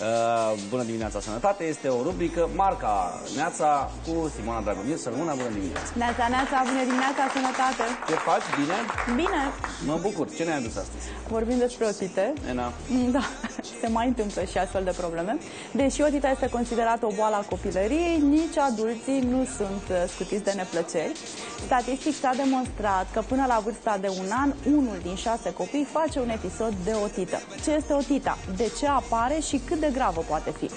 Uh, bună dimineața, Sănătate este o rubrică Marca Neața cu Simona Dragomir. Să rămână bună dimineața! Neața, Neața, bună dimineața, Sănătate! Ce faci? Bine? Bine! Mă bucur. Ce ne-ai adus astăzi? Vorbim despre otite. Ena. Da, se mai întâmplă și astfel de probleme. Deși otita este considerată o boală a copilăriei, nici adulții nu sunt uh, scutiți de neplăceri. Statistic s-a demonstrat că până la vârsta de un an, unul din șase copii face un episod de otită. Ce este otita? De ce apare și cât de gravă poate fi?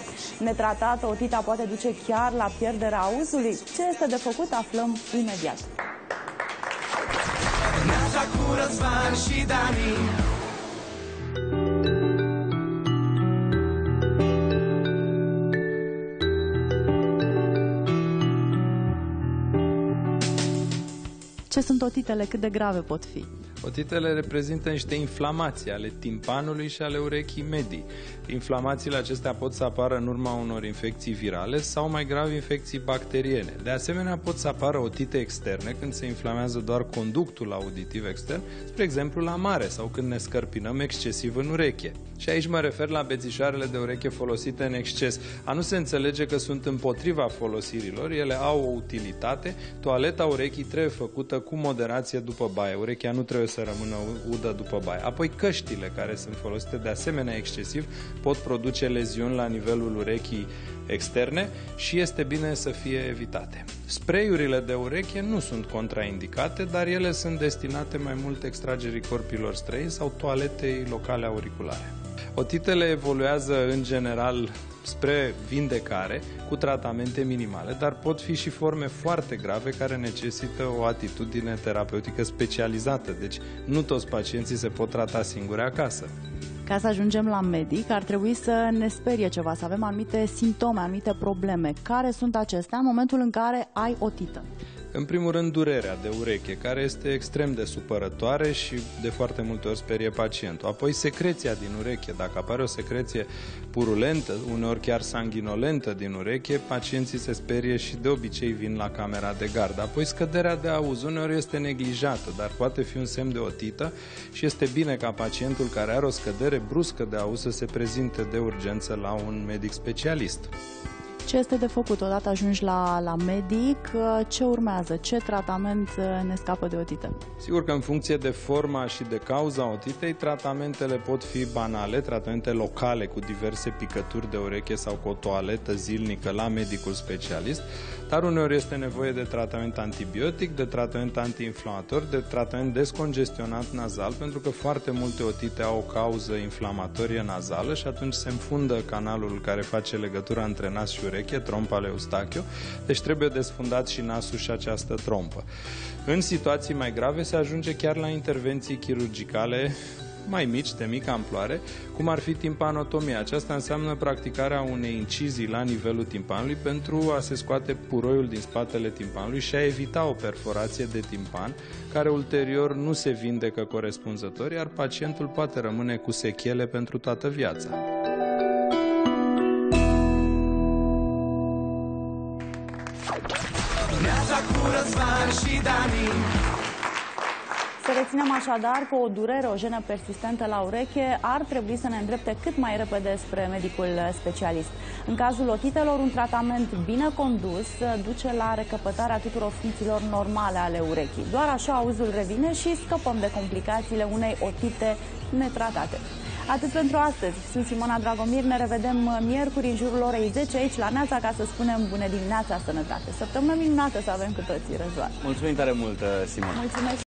Netratată, otita poate duce chiar la pierderea auzului. Ce este de făcut, aflăm imediat. Neața cu Răzvan și Dani Ce sunt otitele? Cât de grave pot fi? Otitele reprezintă niște inflamații ale timpanului și ale urechii medii. Inflamațiile acestea pot să apară în urma unor infecții virale sau mai grav infecții bacteriene. De asemenea, pot să apară otite externe când se inflamează doar conductul auditiv extern, spre exemplu la mare sau când ne scărpinăm excesiv în ureche. Și aici mă refer la bețișoarele de ureche folosite în exces. A nu se înțelege că sunt împotriva folosirilor, ele au o utilitate. Toaleta urechii trebuie făcută cu moderație după baie. Urechea nu trebuie să rămână udă după baie. Apoi căștile care sunt folosite de asemenea excesiv pot produce leziuni la nivelul urechii externe și este bine să fie evitate. Sprayurile de ureche nu sunt contraindicate, dar ele sunt destinate mai mult extragerii corpilor străini sau toaletei locale auriculare. Otitele evoluează în general spre vindecare cu tratamente minimale, dar pot fi și forme foarte grave care necesită o atitudine terapeutică specializată. Deci nu toți pacienții se pot trata singuri acasă. Ca să ajungem la medic, ar trebui să ne sperie ceva, să avem anumite simptome, anumite probleme. Care sunt acestea în momentul în care ai otită? În primul rând, durerea de ureche, care este extrem de supărătoare și de foarte multe ori sperie pacientul. Apoi, secreția din ureche. Dacă apare o secreție purulentă, uneori chiar sanguinolentă din ureche, pacienții se sperie și de obicei vin la camera de gardă. Apoi, scăderea de auz. Uneori este neglijată, dar poate fi un semn de otită și este bine ca pacientul care are o scădere bruscă de auz să se prezinte de urgență la un medic specialist. Ce este de făcut? Odată ajungi la, la medic, ce urmează? Ce tratament ne scapă de otită? Sigur că în funcție de forma și de cauza otitei, tratamentele pot fi banale, tratamente locale cu diverse picături de ureche sau cu o toaletă zilnică la medicul specialist, dar uneori este nevoie de tratament antibiotic, de tratament antiinflamator, de tratament descongestionat nazal, pentru că foarte multe otite au o cauză inflamatorie nazală și atunci se înfundă canalul care face legătura între nas și ureche, trompa ale Eustachiu, deci trebuie desfundat și nasul și această trompă. În situații mai grave se ajunge chiar la intervenții chirurgicale mai mici, de mică amploare, cum ar fi timpanotomia. Aceasta înseamnă practicarea unei incizii la nivelul timpanului pentru a se scoate puroiul din spatele timpanului și a evita o perforație de timpan, care ulterior nu se vindecă corespunzător, iar pacientul poate rămâne cu sechele pentru toată viața. Cu Răzvan și Dani Să reținem așadar că o durere, o jenă persistentă la ureche ar trebui să ne îndrepte cât mai repede spre medicul specialist. În cazul otitelor, un tratament bine condus duce la recăpătarea tuturor funcțiilor normale ale urechii. Doar așa auzul revine și scăpăm de complicațiile unei otite netratate. Atât pentru astăzi. Sunt Simona Dragomir. Ne revedem miercuri în jurul orei 10 aici la Neața ca să spunem bună dimineața, sănătate. Săptămână minunată să avem cu toții, Răzvan. Mulțumim tare mult, Simona. Mulțumesc.